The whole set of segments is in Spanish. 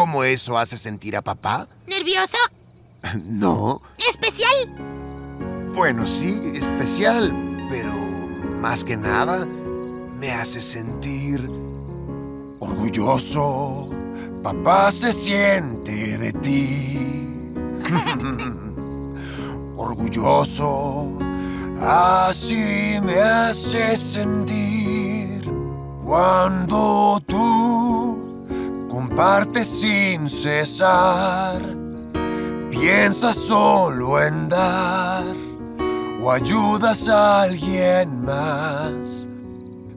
cómo eso hace sentir a papá? ¿Nervioso? No. ¿Especial? Bueno, sí, especial, pero más que nada me hace sentir orgulloso. Papá se siente de ti. orgulloso, así me hace sentir cuando tú compartes sin cesar. Piensas solo en dar o ayudas a alguien más.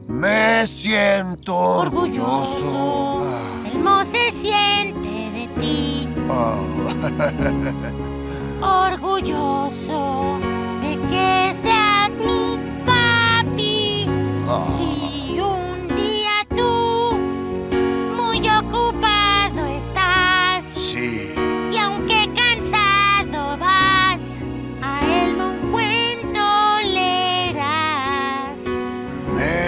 Me siento orgulloso. Ah, Elmo se siente de ti. oh. Orgulloso de que sea mi papi. Ah. Si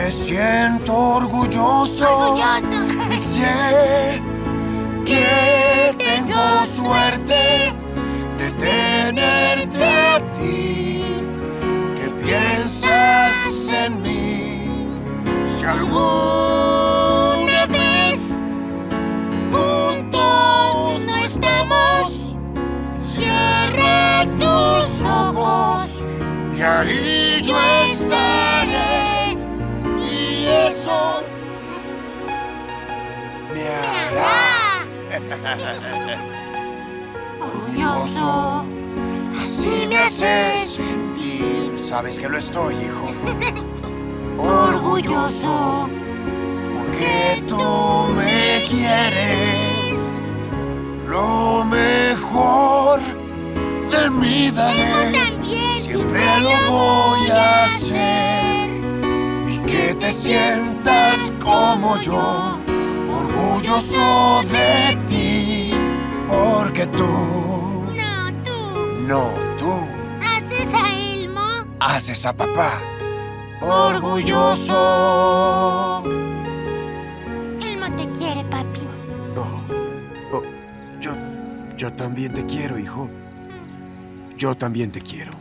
Me siento orgulloso. Orgulloso. Y sé que tengo suerte de tenerte a ti, que piensas en mí. Si alguna vez juntos no estamos, cierra tus ojos y ahí yo estaré. Orgulloso. Así me hace sentir. Sabes que lo estoy, hijo. Orgulloso. Porque tú me quieres. Lo mejor de mi daré. también Siempre lo voy a hacer. Y que te sientas como yo. Orgulloso de ti. Porque tú. No, tú. No, tú ¿Haces a Elmo? haces a papá orgulloso. Elmo te quiere, papi. Oh, oh, yo, yo también te quiero, hijo. Yo también te quiero.